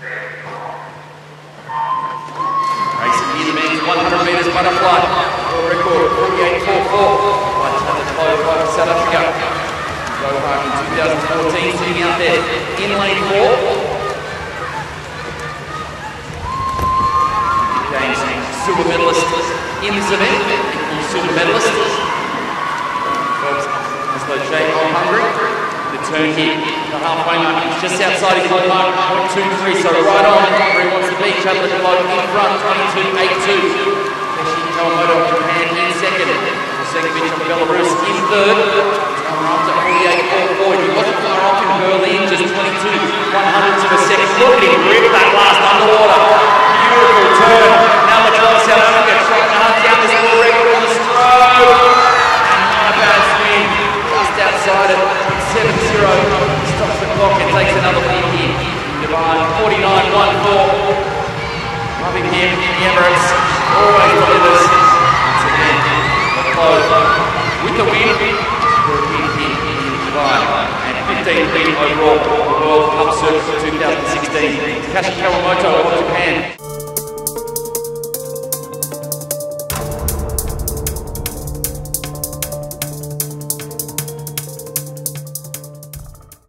Racing here, the men's 100 metres butterfly. World record 48.44 by Tata Toyota of South Africa. Rohan in 2014 sitting out there in lane four. James, medalist in this event, silver medalist. On hungry. The turn here, the halfway mark, just outside his low mark, 0.23, so right on where wants to be. Chandler Below in front, 22.82. Takeshi Kawamoto of Japan in second. Segovic of Belarus in third. Up to 48.44. He wasn't far off in Berlin, just 22 100ths of a second. Look at him rip that last underwater. Beautiful turn. Now Matrola South Africa trying to hunt down this world record on the stroke. And not a bad swing. Just outside it. 7-0. Stops the clock and takes another win here. Divine 49-1-4. Loving in the Emirates. Always delivers. Again, the with the win. Divine. And 15 feet overall. The World Cup Circuit 2016. Takeshi Kawamoto of Japan.